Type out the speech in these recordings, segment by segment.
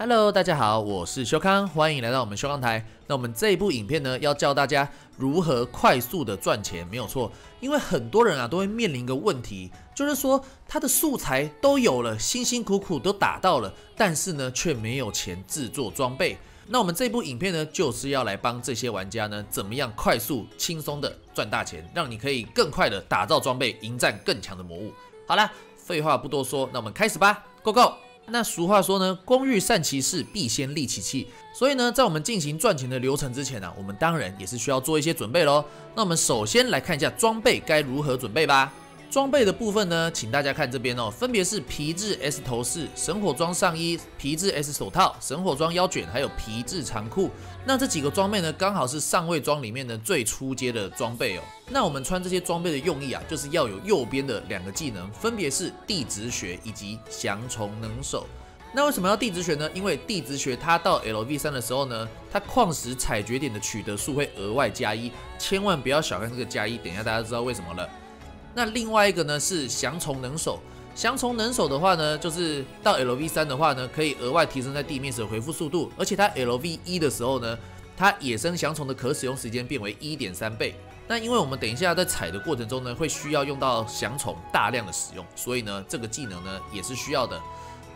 Hello，大家好，我是修康，欢迎来到我们修康台。那我们这一部影片呢，要教大家如何快速的赚钱，没有错。因为很多人啊，都会面临一个问题，就是说他的素材都有了，辛辛苦苦都打到了，但是呢，却没有钱制作装备。那我们这部影片呢，就是要来帮这些玩家呢，怎么样快速轻松的赚大钱，让你可以更快的打造装备，迎战更强的魔物。好啦，废话不多说，那我们开始吧，Go Go！那俗话说呢，工欲善其事，必先利其器。所以呢，在我们进行赚钱的流程之前呢，我们当然也是需要做一些准备喽。那我们首先来看一下装备该如何准备吧。装备的部分呢，请大家看这边哦，分别是皮质 S 头饰、神火装上衣、皮质 S 手套、神火装腰卷，还有皮质长裤。那这几个装备呢，刚好是上位装里面的最初阶的装备哦。那我们穿这些装备的用意啊，就是要有右边的两个技能，分别是地质学以及降虫能手。那为什么要地质学呢？因为地质学它到 LV 三的时候呢，它矿石采掘点的取得数会额外加一，千万不要小看这个加一。等一下大家知道为什么了。那另外一个呢是降虫能手，降虫能手的话呢，就是到 LV 三的话呢，可以额外提升在地面时的回复速度，而且它 LV 一的时候呢，它野生降虫的可使用时间变为一点三倍。那因为我们等一下在采的过程中呢，会需要用到降虫大量的使用，所以呢，这个技能呢也是需要的。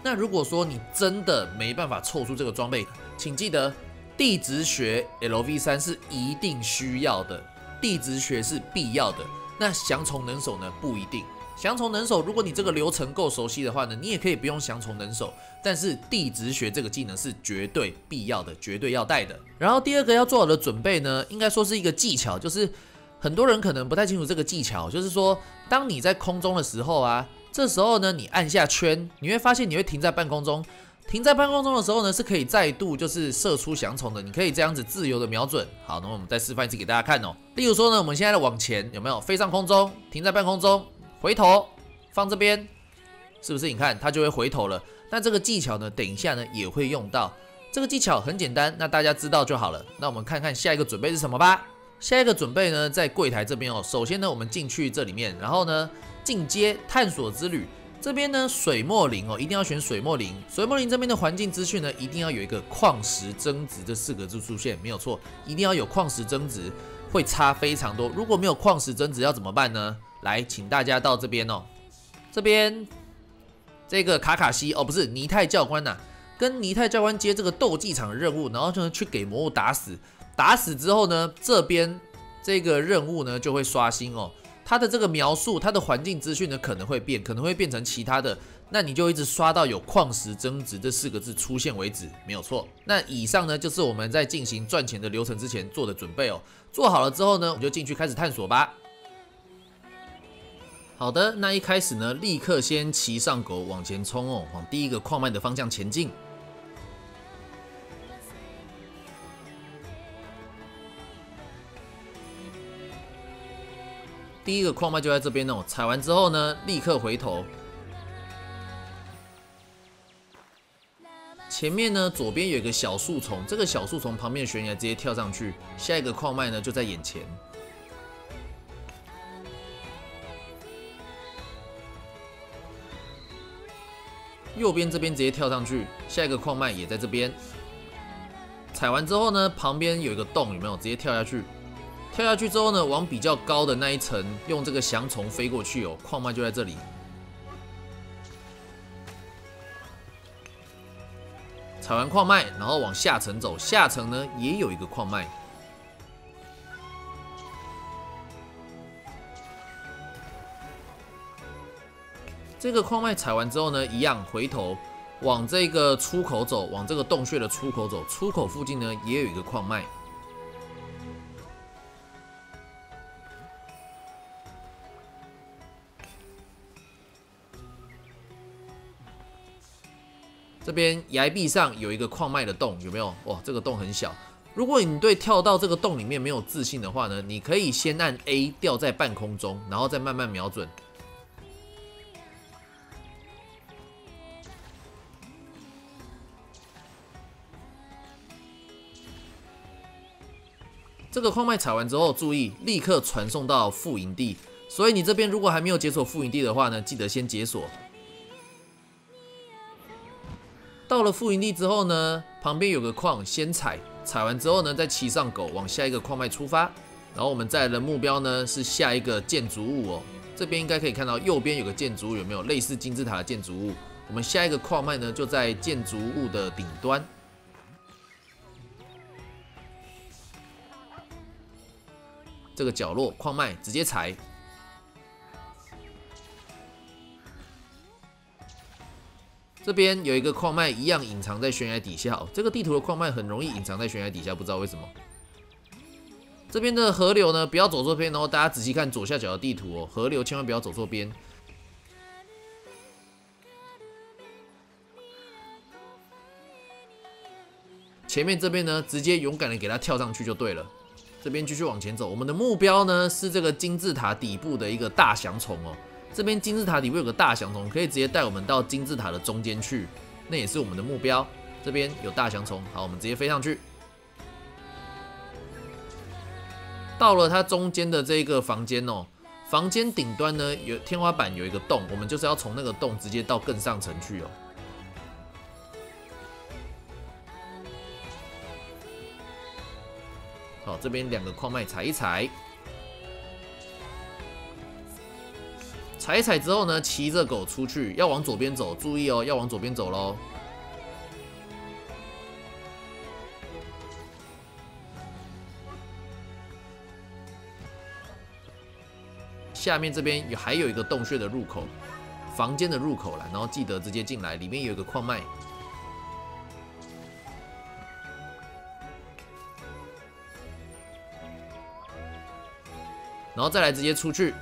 那如果说你真的没办法凑出这个装备，请记得地质学 LV 三是一定需要的，地质学是必要的。那降虫能手呢？不一定。降虫能手，如果你这个流程够熟悉的话呢，你也可以不用降虫能手。但是地质学这个技能是绝对必要的，绝对要带的。然后第二个要做好的准备呢，应该说是一个技巧，就是很多人可能不太清楚这个技巧，就是说当你在空中的时候啊，这时候呢你按下圈，你会发现你会停在半空中。停在半空中的时候呢，是可以再度就是射出翔虫的，你可以这样子自由的瞄准。好，那么我们再示范一次给大家看哦。例如说呢，我们现在的往前有没有飞上空中，停在半空中，回头放这边，是不是？你看它就会回头了。那这个技巧呢，等一下呢也会用到。这个技巧很简单，那大家知道就好了。那我们看看下一个准备是什么吧。下一个准备呢，在柜台这边哦。首先呢，我们进去这里面，然后呢进阶探索之旅。这边呢，水墨林哦，一定要选水墨林。水墨林这边的环境资讯呢，一定要有一个矿石增值这四个字出现，没有错，一定要有矿石增值，会差非常多。如果没有矿石增值要怎么办呢？来，请大家到这边哦，这边这个卡卡西哦，不是尼泰教官呐，跟尼泰教官接这个斗技场的任务，然后就去给魔物打死，打死之后呢，这边这个任务呢就会刷新哦。它的这个描述，它的环境资讯呢可能会变，可能会变成其他的，那你就一直刷到有矿石增值这四个字出现为止，没有错。那以上呢就是我们在进行赚钱的流程之前做的准备哦。做好了之后呢，我们就进去开始探索吧。好的，那一开始呢，立刻先骑上狗往前冲哦，往第一个矿脉的方向前进。第一个矿脉就在这边哦，踩完之后呢，立刻回头。前面呢，左边有一个小树丛，这个小树丛旁边悬崖直接跳上去。下一个矿脉呢，就在眼前。右边这边直接跳上去，下一个矿脉也在这边。踩完之后呢，旁边有一个洞，有没有？直接跳下去。跳下去之后呢，往比较高的那一层用这个翔虫飞过去哦，矿脉就在这里。采完矿脉，然后往下层走，下层呢也有一个矿脉。这个矿脉采完之后呢，一样回头往这个出口走，往这个洞穴的出口走，出口附近呢也有一个矿脉。这边崖壁上有一个矿脉的洞，有没有？哇，这个洞很小。如果你对跳到这个洞里面没有自信的话呢，你可以先按 A 掉在半空中，然后再慢慢瞄准。这个矿脉采完之后，注意立刻传送到副营地。所以你这边如果还没有解锁副营地的话呢，记得先解锁。到了副营地之后呢，旁边有个矿，先踩，踩完之后呢，再骑上狗往下一个矿脉出发。然后我们再的目标呢是下一个建筑物哦，这边应该可以看到右边有个建筑物，有没有类似金字塔的建筑物？我们下一个矿脉呢就在建筑物的顶端，这个角落矿脉直接踩。这边有一个矿脉，一样隐藏在悬崖底下。这个地图的矿脉很容易隐藏在悬崖底下，不知道为什么。这边的河流呢，不要走错边哦。大家仔细看左下角的地图哦，河流千万不要走错边。前面这边呢，直接勇敢的给它跳上去就对了。这边继续往前走，我们的目标呢是这个金字塔底部的一个大翔虫哦。这边金字塔底部有个大翔虫，可以直接带我们到金字塔的中间去，那也是我们的目标。这边有大翔虫，好，我们直接飞上去。到了它中间的这个房间哦，房间顶端呢有天花板有一个洞，我们就是要从那个洞直接到更上层去哦。好，这边两个矿脉踩一踩。踩一踩之后呢，骑着狗出去，要往左边走，注意哦，要往左边走喽。下面这边有还有一个洞穴的入口，房间的入口了，然后记得直接进来，里面有一个矿脉，然后再来直接出去。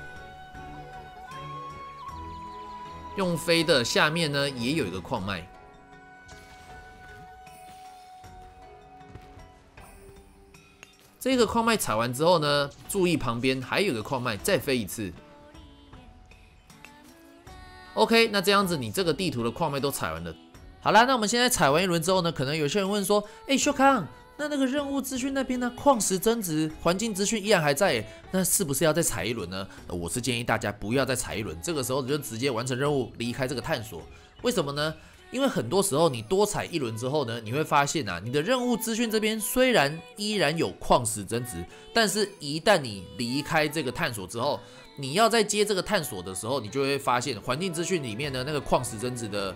用飞的下面呢，也有一个矿脉。这个矿脉踩完之后呢，注意旁边还有个矿脉，再飞一次。OK，那这样子你这个地图的矿脉都踩完了。好啦，那我们现在踩完一轮之后呢，可能有些人问说：“哎，秀康。”那那个任务资讯那边呢？矿石增值，环境资讯依然还在，那是不是要再踩一轮呢？我是建议大家不要再踩一轮，这个时候你就直接完成任务，离开这个探索。为什么呢？因为很多时候你多踩一轮之后呢，你会发现啊，你的任务资讯这边虽然依然有矿石增值，但是一旦你离开这个探索之后，你要再接这个探索的时候，你就会发现环境资讯里面的那个矿石增值的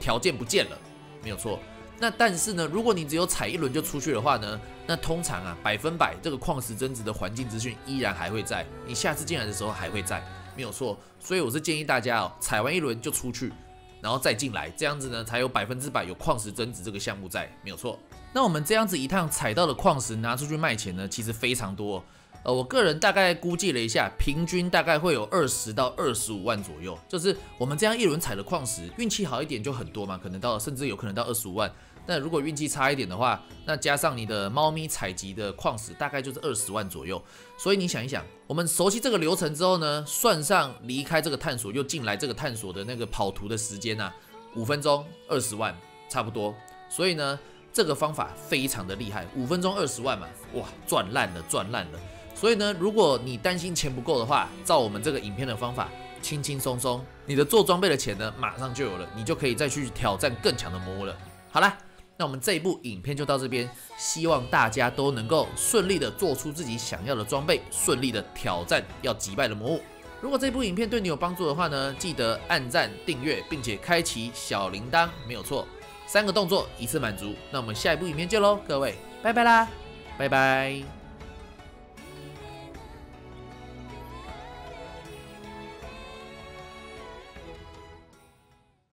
条件不见了，没有错。那但是呢，如果你只有踩一轮就出去的话呢，那通常啊百分百这个矿石增值的环境资讯依然还会在，你下次进来的时候还会在，没有错。所以我是建议大家哦，踩完一轮就出去，然后再进来，这样子呢才有百分之百有矿石增值这个项目在，没有错。那我们这样子一趟踩到的矿石拿出去卖钱呢，其实非常多。呃，我个人大概估计了一下，平均大概会有二十到二十五万左右。就是我们这样一轮踩的矿石，运气好一点就很多嘛，可能到甚至有可能到二十五万。那如果运气差一点的话，那加上你的猫咪采集的矿石，大概就是二十万左右。所以你想一想，我们熟悉这个流程之后呢，算上离开这个探索又进来这个探索的那个跑图的时间呢，五分钟二十万差不多。所以呢，这个方法非常的厉害，五分钟二十万嘛，哇，赚烂了，赚烂了。所以呢，如果你担心钱不够的话，照我们这个影片的方法，轻轻松松，你的做装备的钱呢，马上就有了，你就可以再去挑战更强的魔了。好了。那我们这一部影片就到这边，希望大家都能够顺利的做出自己想要的装备，顺利的挑战要击败的魔物。如果这部影片对你有帮助的话呢，记得按赞、订阅，并且开启小铃铛，没有错，三个动作一次满足。那我们下一部影片见喽，各位，拜拜啦，拜拜。